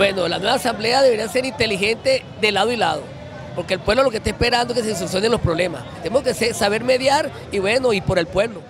Bueno, la nueva asamblea debería ser inteligente de lado y lado, porque el pueblo lo que está esperando es que se solucionen los problemas. Tenemos que saber mediar y bueno, y por el pueblo.